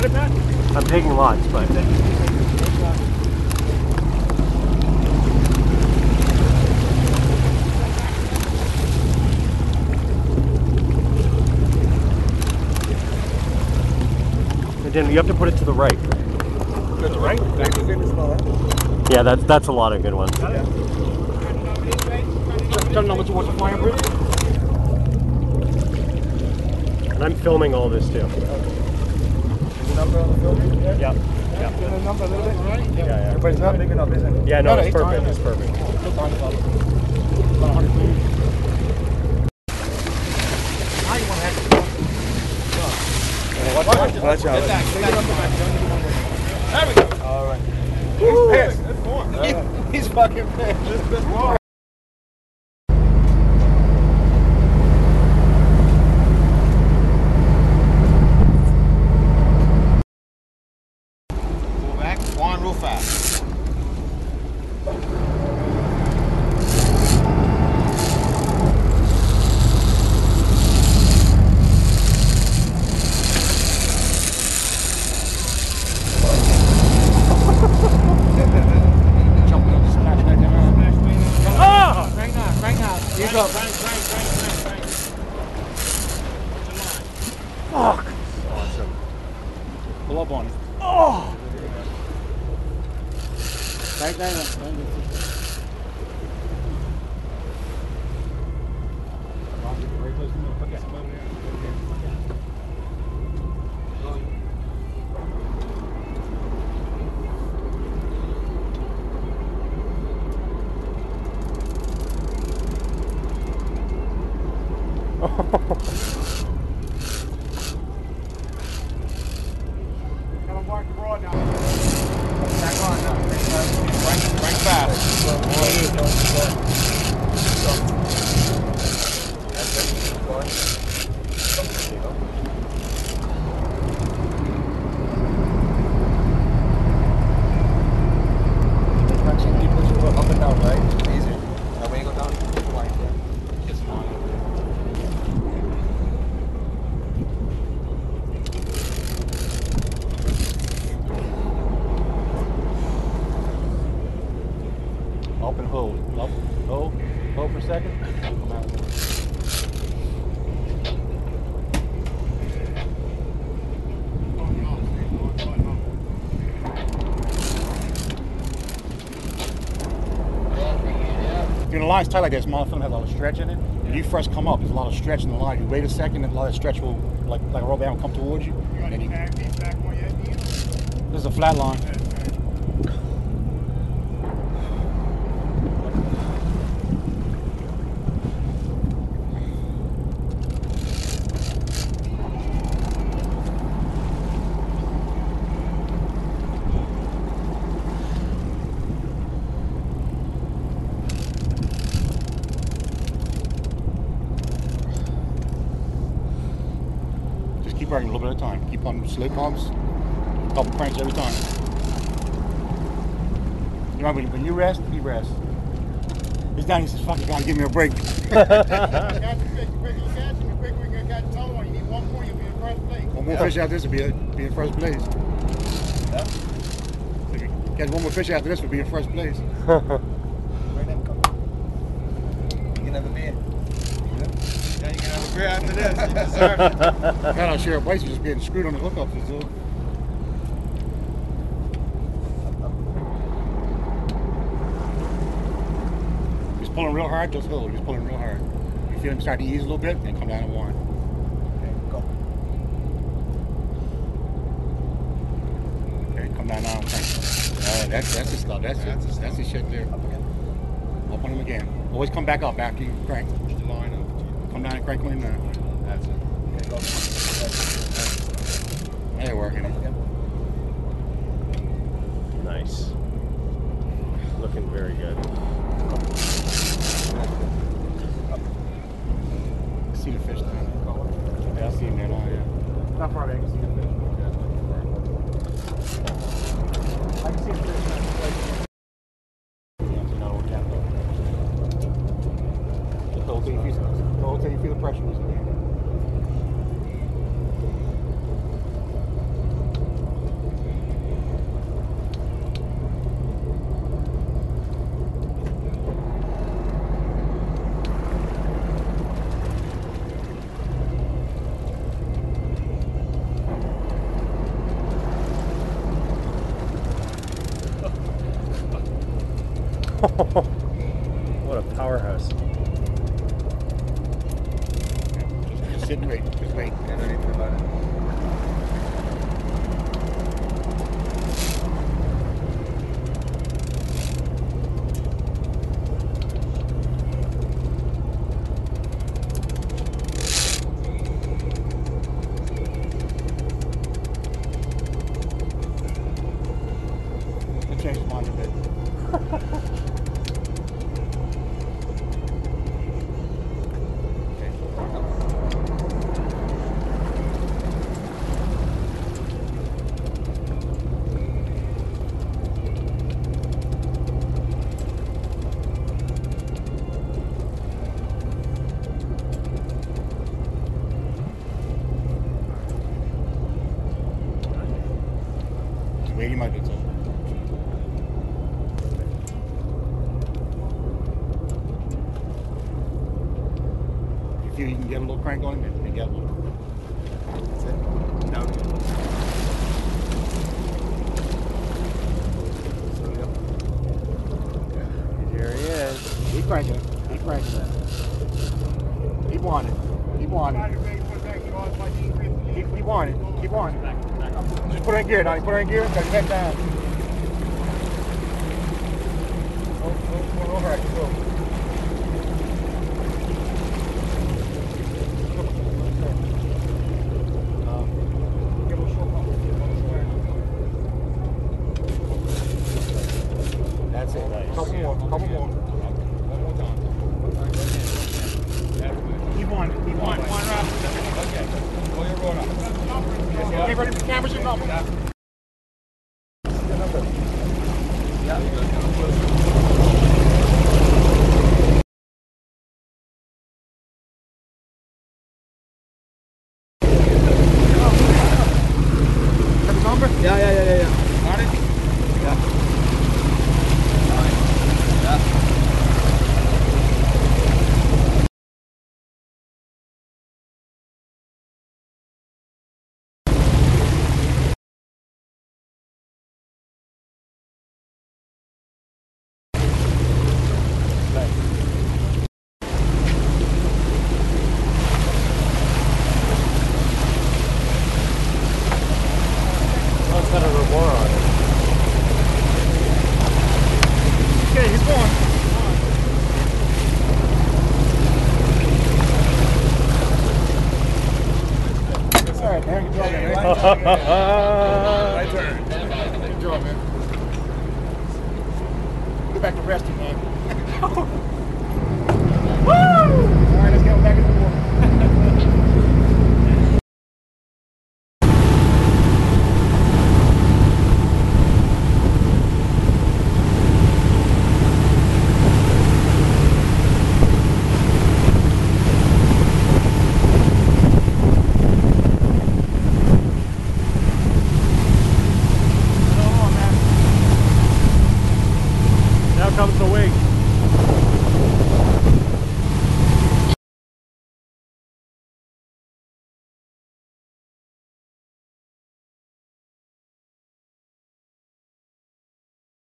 I'm taking lots, but... And then you have to put it to the right. To the right? Yeah, that's that's a lot of good ones. Yeah. And I'm filming all this too. Number on the filming? Yeah. Yeah. the number a little bit? Yeah, yeah. But it's not big enough, is it? Yeah, no, No, it's no, perfect. it's It's perfect. About 100 feet. Now you want to have Watch out. There we go. All right. He's pissed. He's fucking pissed. Pull back, one real fast. Jump in, smash that down. Ah! Right now, right now. Here you go. Fuck. Pull up on it. Oh. Right there. Right there. Fast. Up and down, right? Easy. Now when you go down, wide, yeah. Up and hold. Up, hold, hold for a second. Come out. When the line's tight like this, small film has a lot of stretch in it. When you first come up, there's a lot of stretch in the line. You wait a second, and a lot of stretch will, like like a rubber band, will come towards you. And then you, this is a flat line. A little bit at a time. Keep on slow pumps, couple cranks every time. You know, when, you rest, he rests. He's down, he says, fuck, you gotta give me a break. One more fish out this would be, be in first place. You Catch one more fish after this would be in first place. Where them come? You can never be in. Yeah, you can a beer after this. You deserve it. God, our share of bites just getting screwed on the hookups and stuff. He's pulling real hard, just hold. He's pulling real hard. You feel him start to ease a little bit, then come down to one. Okay, go. Okay, come down now. Right, that's that's the stuff. That's That's the it. That's the shit there. Up again. Up on him again. Always come back up after you crank. Push the line Come down and crank on him now. That's it. Okay, go. That's it. They're working. Up again. didn't feel the pressure was there. Oh. sit wait. Just wait. Yeah, no need to about it. It changed his mind a bit. Just wait, he might do something. You you can get a little crank on him? You can get a little. That's it. Down. Slowly up. Here he is. Keep cranking it. Keep cranking it. Keep on it. Keep it. On it. Keep on it. Just put her in gear, Donnie. Put her in gear. Got your head down. Oh, oh, oh, all right, go. Um, give her a short pump. Give her a square. That's it. Nice. Couple more. Couple more. One more time. One time. Go ahead. That's good. Keep on it. Keep on it. One round. Okay. Pull your road up. Okay, ready for cameras and number. Yeah. Aaron, control, man. Right turn. Right control, man. Get back to resting, man. Woo! All right, let's go back